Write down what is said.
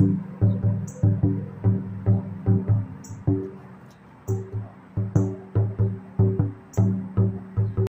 Peace.